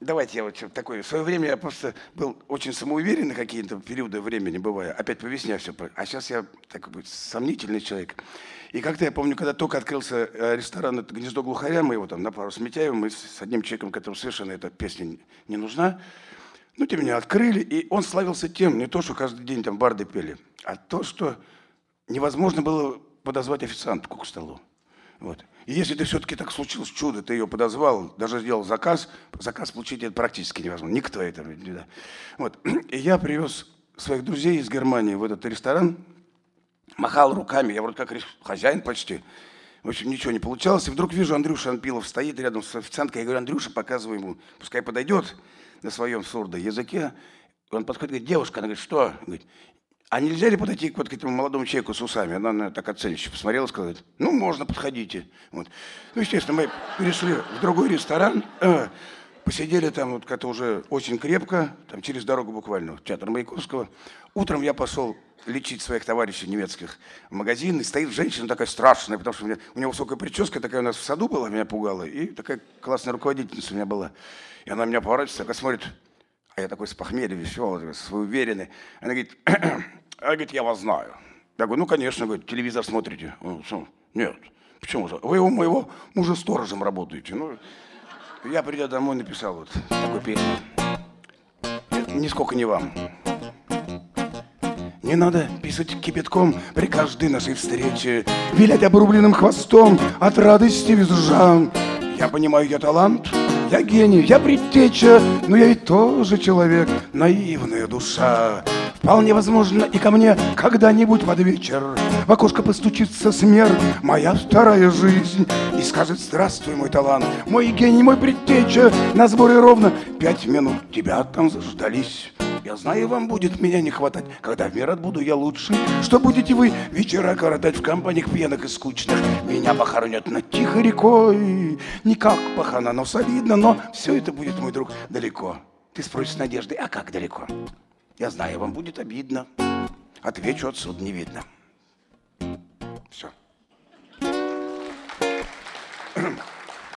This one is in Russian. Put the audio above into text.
давайте я вот что такое. В свое время я просто был очень самоуверенный какие-то периоды времени, бывая. Опять по весне все. А сейчас я такой сомнительный человек. И как-то я помню, когда только открылся э, ресторан это «Гнездо глухаря», мы его там на пару с Митяевым, мы с одним человеком, которому совершенно эта песня не нужна, ну, тем не менее, открыли, и он славился тем, не то, что каждый день там барды пели, а то, что невозможно было подозвать официантку к столу. Вот. И если ты все-таки так случилось чудо, ты ее подозвал, даже сделал заказ, заказ получить это практически невозможно. Никто это не да. Вот. И я привез своих друзей из Германии в этот ресторан, махал руками, я вроде как хозяин почти. В общем, ничего не получалось. И вдруг вижу, Андрюша Анпилов стоит рядом с официанткой. Я говорю, Андрюша, показываю ему, пускай подойдет на своем сурдо языке. Он подходит, говорит, девушка, она говорит, что? Говорит, а нельзя ли подойти вот к этому молодому человеку с усами? Она на так оценивающе посмотрела, сказала, ну, можно, подходите. Вот. Ну, естественно, мы перешли в другой ресторан, э, посидели там вот как-то уже очень крепко, там через дорогу буквально, в театр Маяковского. Утром я пошел лечить своих товарищей немецких в магазин, и стоит женщина такая страшная, потому что у меня, у меня высокая прическа такая у нас в саду была, меня пугала, и такая классная руководительница у меня была. И она меня поворачивается, такая смотрит, я такой с похмелья веселый, свой уверенный. Она говорит, она говорит, я вас знаю. Я говорю, ну, конечно, говорит, телевизор смотрите. Он, что? Нет. Почему? Вы у моего мужа сторожем работаете. Ну, я, придя домой, написал вот такую песню. Нисколько не вам. Не надо писать кипятком при каждой нашей встрече, Вилять обрубленным хвостом от радости визжа. Я понимаю, я талант, я гений, я предтеча, но я ведь тоже человек, наивная душа. Вполне возможно и ко мне когда-нибудь под вечер В окошко постучится смерть, моя вторая жизнь И скажет здравствуй, мой талант, мой гений, мой предтеча На сборе ровно пять минут тебя там заждались я знаю, вам будет меня не хватать, когда в мир отбуду я лучше. Что будете вы вечера коротать в компаниях пьяных и скучных? Меня похоронят над тихой рекой. Не как пахана, но солидно, но все это будет, мой друг, далеко. Ты спросишь с надеждой, а как далеко? Я знаю, вам будет обидно. Отвечу, отсюда не видно. Все.